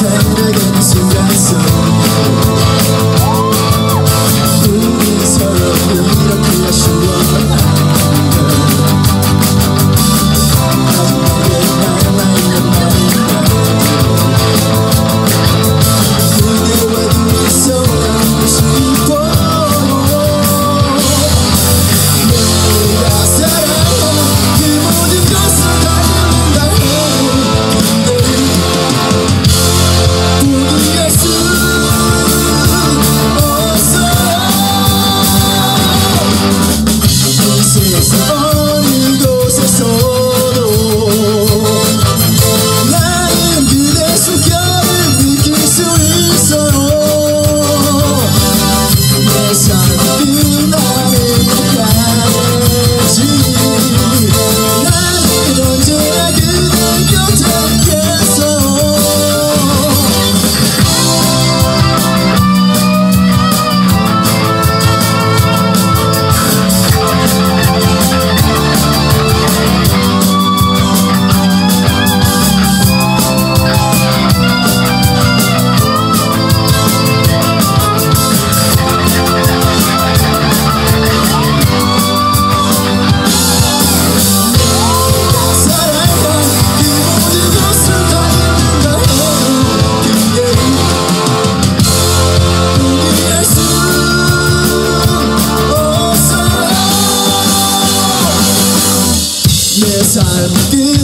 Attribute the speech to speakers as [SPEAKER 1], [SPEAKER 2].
[SPEAKER 1] say it again. I'll give